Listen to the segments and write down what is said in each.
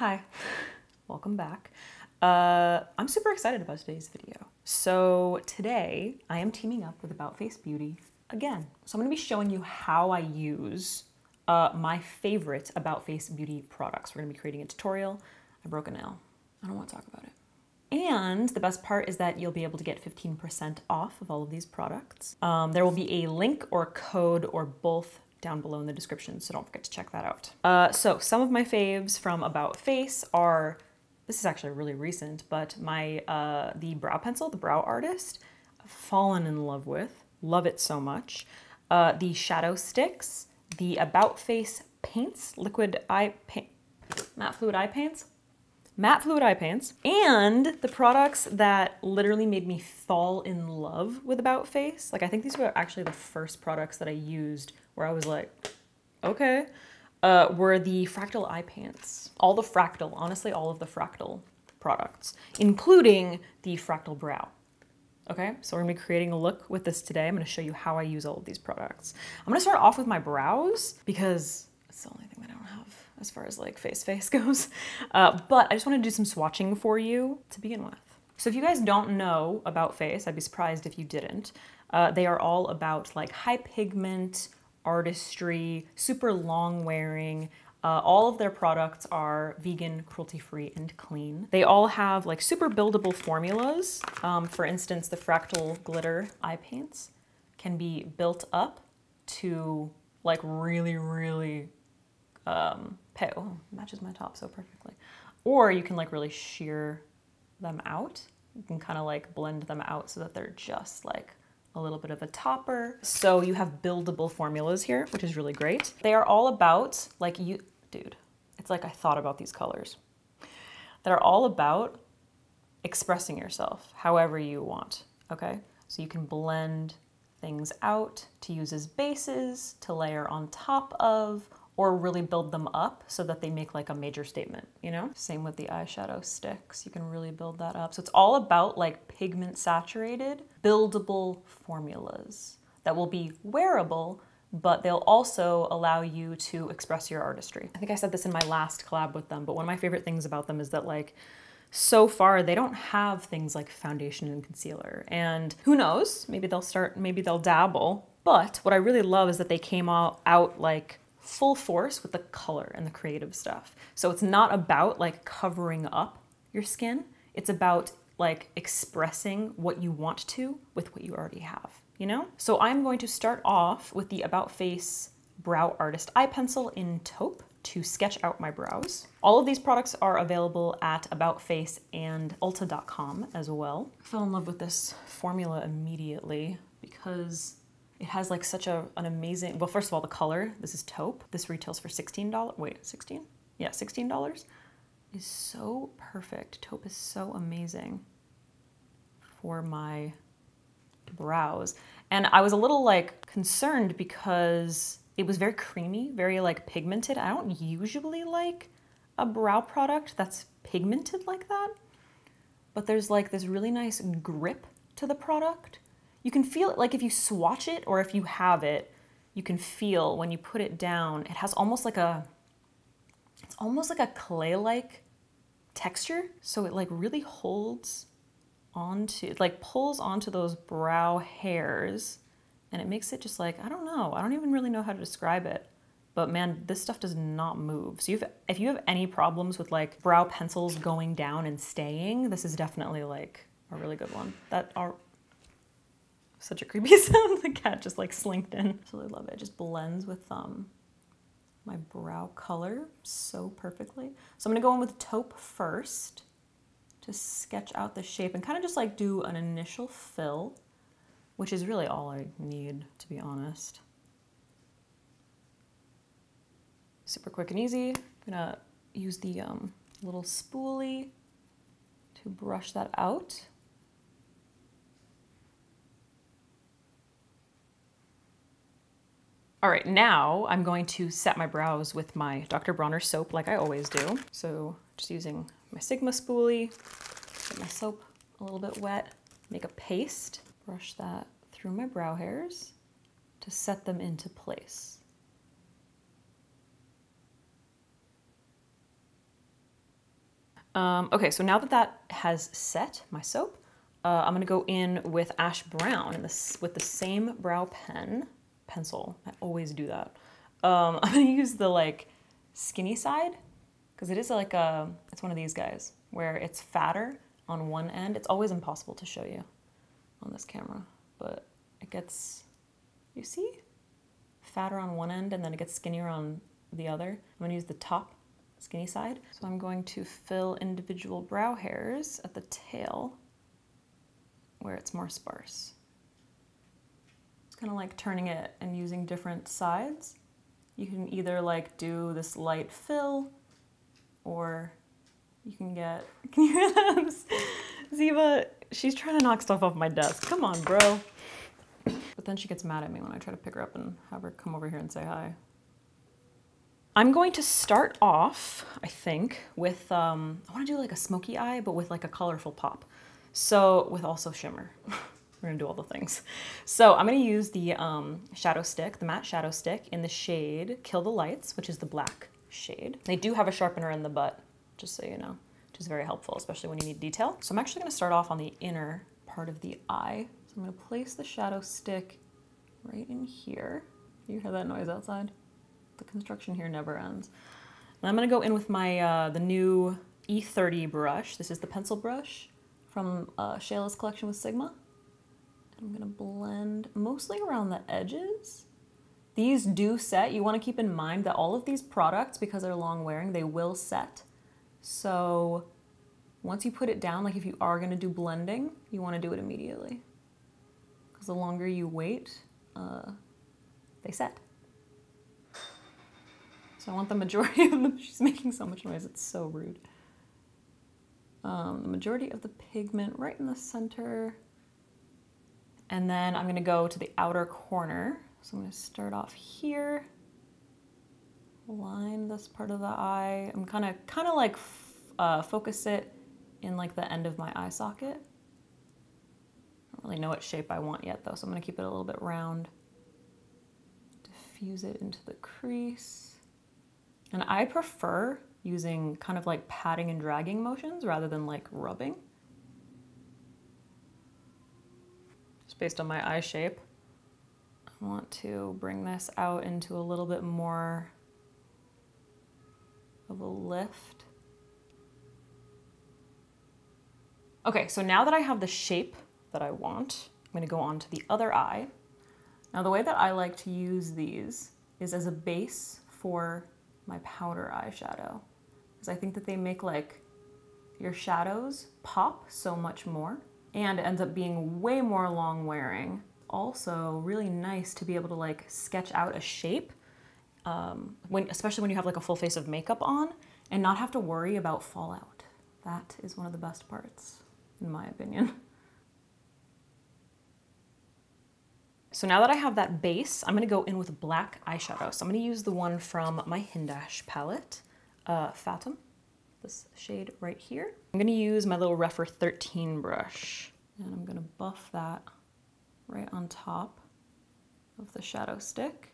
Hi, welcome back. Uh, I'm super excited about today's video. So today I am teaming up with About Face Beauty again. So I'm gonna be showing you how I use uh, my favorite About Face Beauty products. We're gonna be creating a tutorial. I broke a nail. I don't wanna talk about it. And the best part is that you'll be able to get 15% off of all of these products. Um, there will be a link or code or both down below in the description, so don't forget to check that out. Uh, so some of my faves from About Face are, this is actually really recent, but my uh, the brow pencil, the Brow Artist, I've fallen in love with, love it so much. Uh, the Shadow Sticks, the About Face paints, liquid eye paint, matte fluid eye paints, matte fluid eye paints, and the products that literally made me fall in love with About Face. Like I think these were actually the first products that I used where I was like, okay, uh, were the Fractal eye paints. All the Fractal, honestly, all of the Fractal products, including the Fractal Brow. Okay, so we're gonna be creating a look with this today. I'm gonna show you how I use all of these products. I'm gonna start off with my brows because it's the only thing that I don't have as far as like face face goes. Uh, but I just wanna do some swatching for you to begin with. So if you guys don't know about face, I'd be surprised if you didn't. Uh, they are all about like high pigment, artistry, super long wearing. Uh, all of their products are vegan, cruelty free, and clean. They all have like super buildable formulas. Um, for instance, the fractal glitter eye paints can be built up to like really, really um, pale. Oh, matches my top so perfectly. Or you can like really sheer them out. You can kind of like blend them out so that they're just like a little bit of a topper. So you have buildable formulas here, which is really great. They are all about like you, dude, it's like I thought about these colors. They're all about expressing yourself however you want, okay? So you can blend things out to use as bases, to layer on top of, or really build them up so that they make like a major statement, you know? Same with the eyeshadow sticks. You can really build that up. So it's all about like pigment saturated, buildable formulas that will be wearable, but they'll also allow you to express your artistry. I think I said this in my last collab with them, but one of my favorite things about them is that like so far they don't have things like foundation and concealer. And who knows, maybe they'll start, maybe they'll dabble. But what I really love is that they came out, out like full force with the color and the creative stuff. So it's not about like covering up your skin. It's about like expressing what you want to with what you already have, you know? So I'm going to start off with the About Face Brow Artist Eye Pencil in taupe to sketch out my brows. All of these products are available at About Face and Ulta.com as well. I fell in love with this formula immediately because it has like such a, an amazing, well, first of all, the color, this is taupe. This retails for $16, wait, 16? Yeah, $16 is so perfect. Taupe is so amazing for my brows. And I was a little like concerned because it was very creamy, very like pigmented. I don't usually like a brow product that's pigmented like that, but there's like this really nice grip to the product you can feel it like if you swatch it or if you have it, you can feel when you put it down, it has almost like a, it's almost like a clay-like texture. So it like really holds onto, it like pulls onto those brow hairs and it makes it just like, I don't know, I don't even really know how to describe it. But man, this stuff does not move. So if you have any problems with like brow pencils going down and staying, this is definitely like a really good one. That are such a creepy sound. the cat just like slinked in. Absolutely love it. It just blends with um, my brow color so perfectly. So I'm gonna go in with taupe first to sketch out the shape and kind of just like do an initial fill, which is really all I need to be honest. Super quick and easy. I'm gonna use the um, little spoolie to brush that out. All right, now I'm going to set my brows with my Dr. Bronner soap like I always do. So just using my Sigma spoolie, get my soap a little bit wet, make a paste, brush that through my brow hairs to set them into place. Um, okay, so now that that has set, my soap, uh, I'm gonna go in with Ash Brown in with the same brow pen, pencil. I always do that. Um, I'm gonna use the like skinny side because it is like a, it's one of these guys where it's fatter on one end. It's always impossible to show you on this camera, but it gets, you see? Fatter on one end and then it gets skinnier on the other. I'm gonna use the top skinny side. So I'm going to fill individual brow hairs at the tail where it's more sparse. Kind of like turning it and using different sides. You can either like do this light fill or you can get, can you? Ziva, she's trying to knock stuff off my desk. Come on, bro. But then she gets mad at me when I try to pick her up and have her come over here and say hi. I'm going to start off, I think, with, um, I want to do like a smoky eye, but with like a colorful pop. So, with also shimmer. We're gonna do all the things. So I'm gonna use the um, shadow stick, the matte shadow stick in the shade Kill the Lights, which is the black shade. They do have a sharpener in the butt, just so you know, which is very helpful, especially when you need detail. So I'm actually gonna start off on the inner part of the eye. So I'm gonna place the shadow stick right in here. You hear that noise outside? The construction here never ends. And I'm gonna go in with my, uh, the new E30 brush. This is the pencil brush from uh, Shayla's collection with Sigma. I'm gonna blend mostly around the edges. These do set. You wanna keep in mind that all of these products, because they're long wearing, they will set. So once you put it down, like if you are gonna do blending, you wanna do it immediately. Because the longer you wait, uh, they set. So I want the majority of them, she's making so much noise, it's so rude. Um, the majority of the pigment right in the center. And then I'm gonna go to the outer corner. So I'm gonna start off here, line this part of the eye. I'm kind of kind of like uh, focus it in like the end of my eye socket. I don't really know what shape I want yet though, so I'm gonna keep it a little bit round. Diffuse it into the crease. And I prefer using kind of like patting and dragging motions rather than like rubbing. Based on my eye shape. I want to bring this out into a little bit more of a lift. Okay, so now that I have the shape that I want, I'm gonna go on to the other eye. Now the way that I like to use these is as a base for my powder eyeshadow because I think that they make like your shadows pop so much more and it ends up being way more long wearing. Also really nice to be able to like sketch out a shape um, when, especially when you have like a full face of makeup on and not have to worry about fallout. That is one of the best parts in my opinion. So now that I have that base, I'm gonna go in with black eyeshadow. So I'm gonna use the one from my Hindash palette uh, Fatum, this shade right here. I'm gonna use my little Rephr 13 brush and I'm gonna buff that right on top of the shadow stick.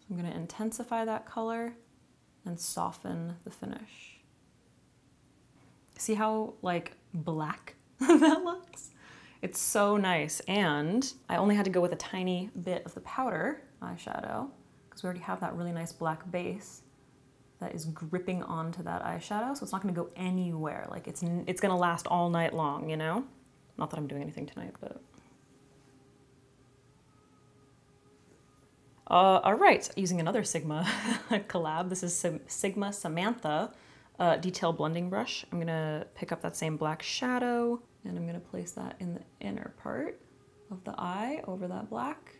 So I'm gonna intensify that color and soften the finish. See how like black that looks? It's so nice. And I only had to go with a tiny bit of the powder eyeshadow because we already have that really nice black base that is gripping onto that eyeshadow. So it's not gonna go anywhere. Like it's, it's gonna last all night long, you know? Not that I'm doing anything tonight, but. Uh, all right, using another Sigma collab. This is Sigma Samantha uh, detail blending brush. I'm gonna pick up that same black shadow and I'm gonna place that in the inner part of the eye over that black.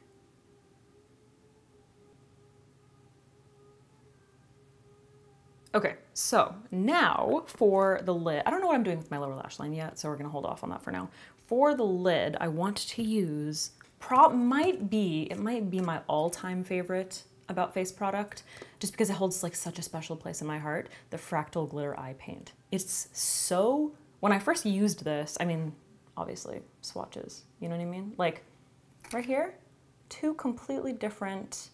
Okay, so now for the lid, I don't know what I'm doing with my lower lash line yet, so we're gonna hold off on that for now. For the lid, I want to use, prop might be, it might be my all-time favorite about face product, just because it holds like such a special place in my heart, the Fractal Glitter Eye Paint. It's so, when I first used this, I mean, obviously swatches, you know what I mean? Like right here, two completely different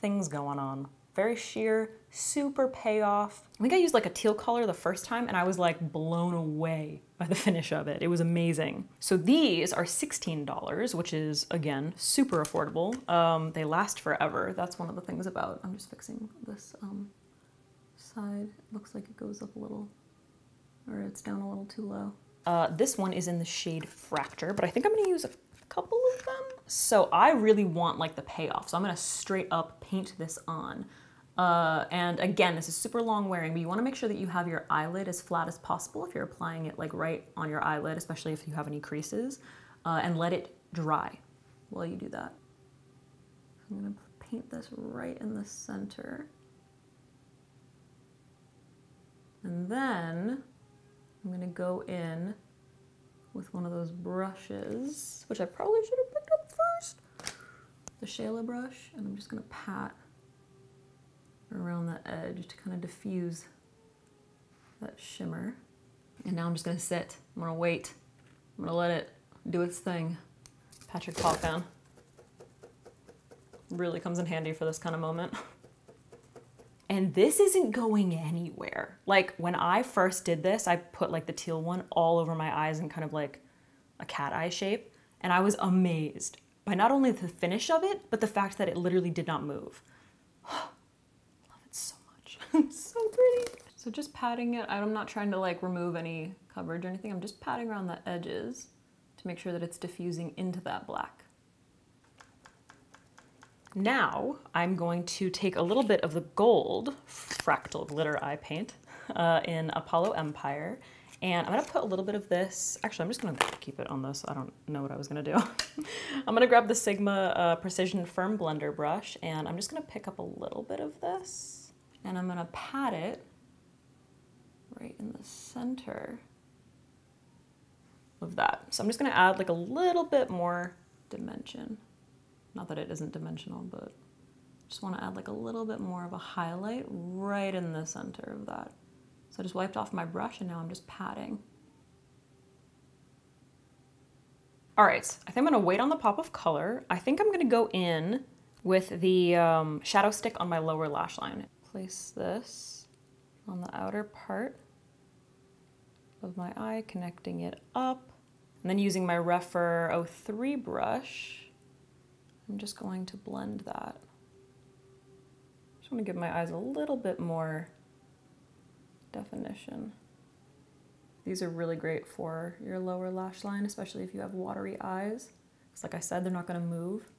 things going on very sheer, super payoff. I think I used like a teal color the first time and I was like blown away by the finish of it. It was amazing. So these are $16, which is again, super affordable. Um, they last forever. That's one of the things about, I'm just fixing this um, side. It looks like it goes up a little, or it's down a little too low. Uh, this one is in the shade Fracture, but I think I'm gonna use a couple of them. So I really want like the payoff. So I'm gonna straight up paint this on. Uh, and again, this is super long wearing, but you wanna make sure that you have your eyelid as flat as possible if you're applying it like right on your eyelid, especially if you have any creases, uh, and let it dry while you do that. I'm gonna paint this right in the center. And then I'm gonna go in with one of those brushes, which I probably should have picked up first, the Shayla brush, and I'm just gonna pat around the edge to kind of diffuse that shimmer. And now I'm just gonna sit, I'm gonna wait, I'm gonna let it do its thing. Patrick Ta fan really comes in handy for this kind of moment. And this isn't going anywhere. Like when I first did this, I put like the teal one all over my eyes in kind of like a cat eye shape. And I was amazed by not only the finish of it, but the fact that it literally did not move. Love it so much. It's so pretty. So just patting it, I'm not trying to like remove any coverage or anything. I'm just patting around the edges to make sure that it's diffusing into that black. Now I'm going to take a little bit of the gold fractal glitter eye paint uh, in Apollo Empire and I'm gonna put a little bit of this, actually I'm just gonna keep it on this, I don't know what I was gonna do. I'm gonna grab the Sigma uh, Precision Firm Blender brush and I'm just gonna pick up a little bit of this and I'm gonna pat it right in the center of that. So I'm just gonna add like a little bit more dimension. Not that it isn't dimensional, but just want to add like a little bit more of a highlight right in the center of that. So I just wiped off my brush and now I'm just patting. All right, I think I'm gonna wait on the pop of color. I think I'm gonna go in with the um, shadow stick on my lower lash line. Place this on the outer part of my eye, connecting it up. And then using my Rephr 03 brush, I'm just going to blend that. Just want to give my eyes a little bit more definition. These are really great for your lower lash line, especially if you have watery eyes. Because like I said, they're not gonna move.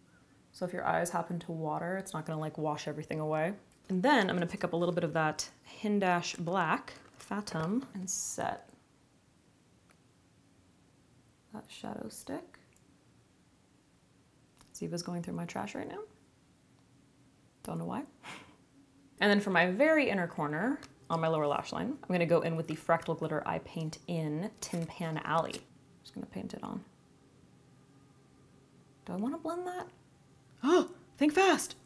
So if your eyes happen to water, it's not gonna like wash everything away. And then I'm gonna pick up a little bit of that Hindash Black Fatum and set that shadow stick. Ziva's going through my trash right now. Don't know why. And then for my very inner corner, on my lower lash line, I'm gonna go in with the Fractal Glitter Eye Paint in Tin Pan Alley. I'm just gonna paint it on. Do I wanna blend that? Oh, think fast!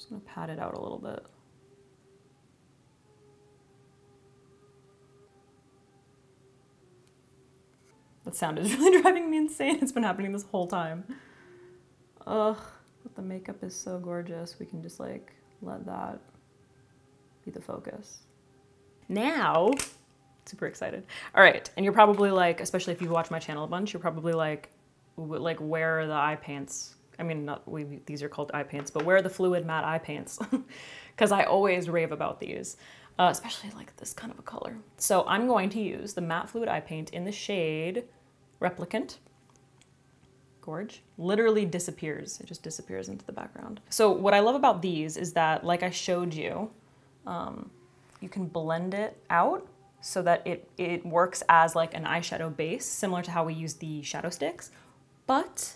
Just gonna pat it out a little bit. That sound is really driving me insane. It's been happening this whole time. Ugh, but the makeup is so gorgeous. We can just like let that be the focus. Now, super excited. All right, and you're probably like, especially if you watch my channel a bunch, you're probably like, like where are the eye paints? I mean, not we, these are called eye paints, but where are the fluid matte eye paints? Because I always rave about these, uh, especially like this kind of a color. So I'm going to use the matte fluid eye paint in the shade Replicant gorge literally disappears. It just disappears into the background. So what I love about these is that, like I showed you, um, you can blend it out so that it, it works as like an eyeshadow base, similar to how we use the shadow sticks, but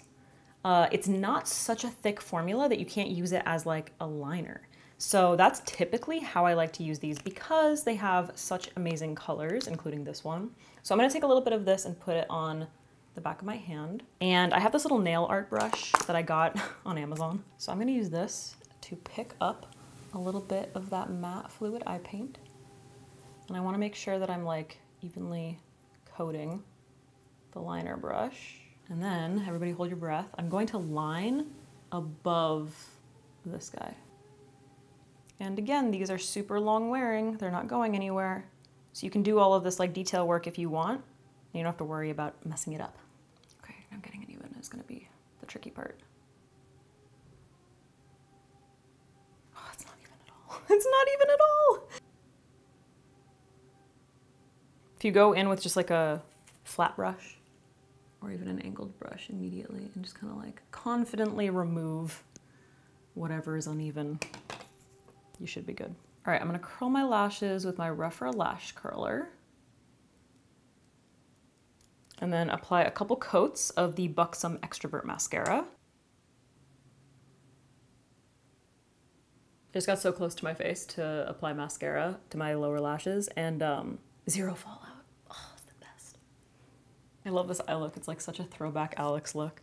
uh, it's not such a thick formula that you can't use it as like a liner. So that's typically how I like to use these because they have such amazing colors, including this one. So I'm gonna take a little bit of this and put it on the back of my hand. And I have this little nail art brush that I got on Amazon. So I'm gonna use this to pick up a little bit of that matte fluid eye paint. And I wanna make sure that I'm like evenly coating the liner brush. And then, everybody hold your breath. I'm going to line above this guy. And again, these are super long wearing. They're not going anywhere. So you can do all of this like detail work if you want. You don't have to worry about messing it up. Okay, now getting it even is gonna be the tricky part. Oh, it's not even at all. It's not even at all. If you go in with just like a flat brush or even an angled brush immediately and just kind of like confidently remove whatever is uneven, you should be good. All right, I'm gonna curl my lashes with my Rephr Lash Curler. And then apply a couple coats of the Buxom Extrovert Mascara. I just got so close to my face to apply mascara to my lower lashes and um, zero fallout. Oh, it's the best. I love this eye look. It's like such a throwback Alex look.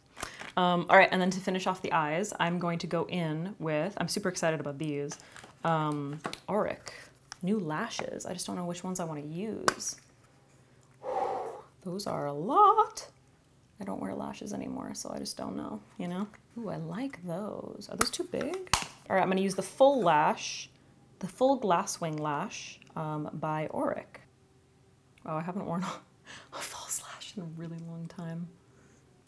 Um, all right, and then to finish off the eyes, I'm going to go in with, I'm super excited about these, um, Auric new lashes. I just don't know which ones I want to use. Those are a lot. I don't wear lashes anymore, so I just don't know, you know? Ooh, I like those. Are those too big? All right, I'm gonna use the full lash, the full glass wing lash um, by Auric. Oh, I haven't worn a in a really long time.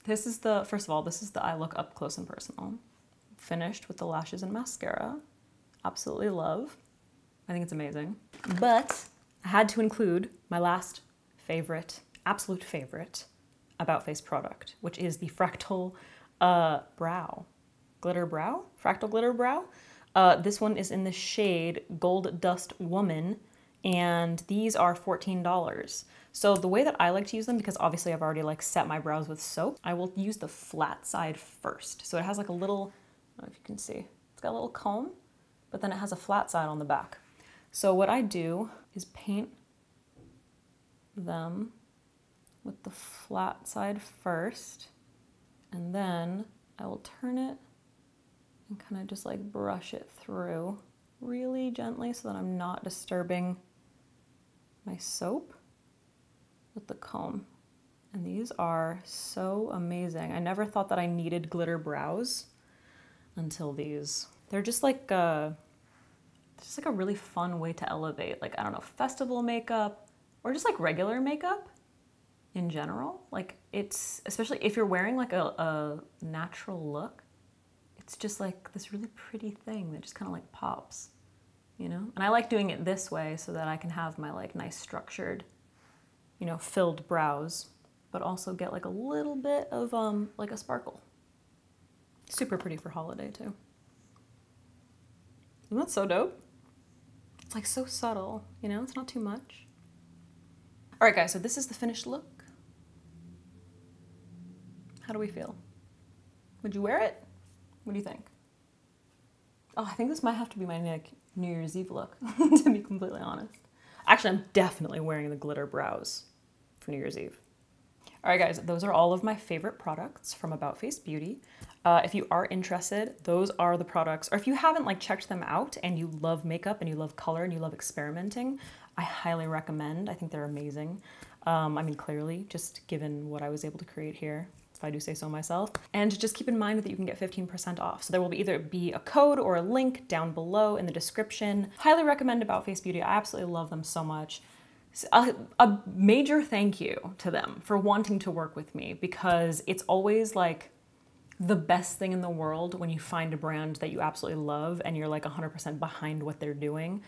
This is the, first of all, this is the eye look up close and personal. Finished with the lashes and mascara. Absolutely love. I think it's amazing. But I had to include my last favorite, absolute favorite About Face product, which is the Fractal uh, Brow. Glitter Brow? Fractal Glitter Brow. Uh, this one is in the shade Gold Dust Woman, and these are $14. So the way that I like to use them, because obviously I've already like set my brows with soap, I will use the flat side first. So it has like a little, I don't know if you can see, it's got a little comb, but then it has a flat side on the back. So what I do is paint them with the flat side first, and then I will turn it and kind of just like brush it through really gently so that I'm not disturbing my soap with the comb. And these are so amazing. I never thought that I needed glitter brows until these. They're just like a, just like a really fun way to elevate, like, I don't know, festival makeup or just like regular makeup in general. Like it's, especially if you're wearing like a, a natural look, it's just like this really pretty thing that just kind of like pops, you know? And I like doing it this way so that I can have my like nice structured you know, filled brows, but also get like a little bit of um, like a sparkle. Super pretty for holiday too. Isn't that so dope? It's like so subtle, you know, it's not too much. All right guys, so this is the finished look. How do we feel? Would you wear it? What do you think? Oh, I think this might have to be my New Year's Eve look, to be completely honest. Actually, I'm definitely wearing the glitter brows for New Year's Eve. All right, guys, those are all of my favorite products from About Face Beauty. Uh, if you are interested, those are the products, or if you haven't like checked them out and you love makeup and you love color and you love experimenting, I highly recommend. I think they're amazing. Um, I mean, clearly, just given what I was able to create here, I do say so myself. And just keep in mind that you can get 15% off. So there will be either be a code or a link down below in the description. Highly recommend About Face Beauty. I absolutely love them so much a, uh, a major thank you to them for wanting to work with me because it's always like the best thing in the world when you find a brand that you absolutely love and you're like 100% behind what they're doing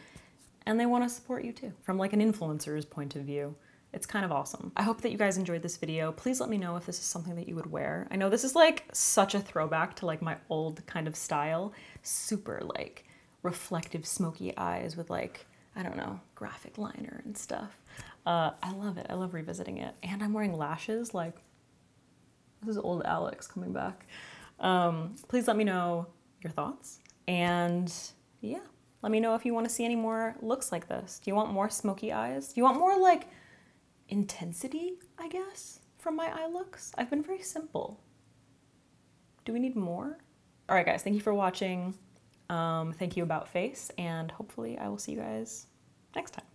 and they want to support you too from like an influencer's point of view. It's kind of awesome. I hope that you guys enjoyed this video. Please let me know if this is something that you would wear. I know this is like such a throwback to like my old kind of style, super like reflective smoky eyes with like I don't know, graphic liner and stuff. Uh, I love it. I love revisiting it. And I'm wearing lashes. Like, this is old Alex coming back. Um, please let me know your thoughts. And yeah, let me know if you want to see any more looks like this. Do you want more smoky eyes? Do you want more like intensity, I guess, from my eye looks? I've been very simple. Do we need more? All right, guys, thank you for watching. Um, thank you about face, and hopefully I will see you guys next time.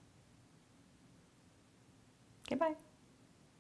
Okay, bye.